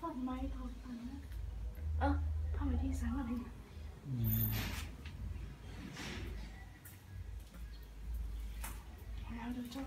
ฟังไม้ถอดตังนะเออทำไปที่สามอะไรเนี่ยแล้วเดี๋ยวจะ